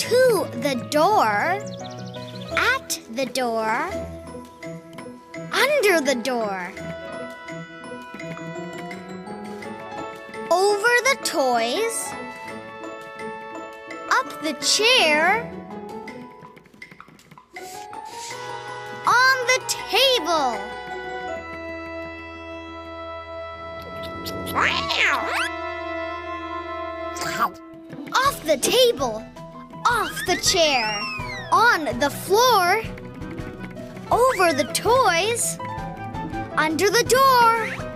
To the door. At the door. Under the door. Over the toys. Up the chair. On the table. Off the table. Off the chair. On the floor. Over the toys. Under the door.